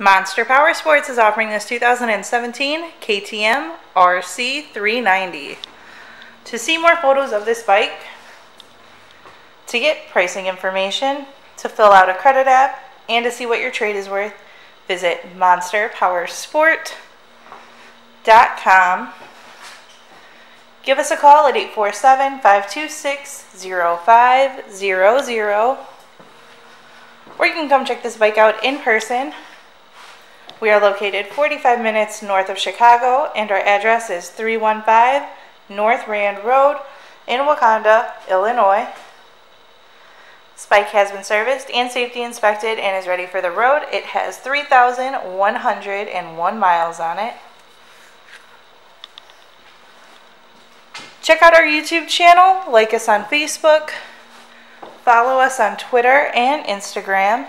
Monster Power Sports is offering this 2017 KTM RC390. To see more photos of this bike, to get pricing information, to fill out a credit app, and to see what your trade is worth, visit monsterpowersport.com. Give us a call at 847 526 0500 or you can come check this bike out in person we are located 45 minutes north of Chicago, and our address is 315 North Rand Road in Wauconda, Illinois. Spike has been serviced and safety inspected and is ready for the road. It has 3,101 miles on it. Check out our YouTube channel, like us on Facebook, follow us on Twitter and Instagram.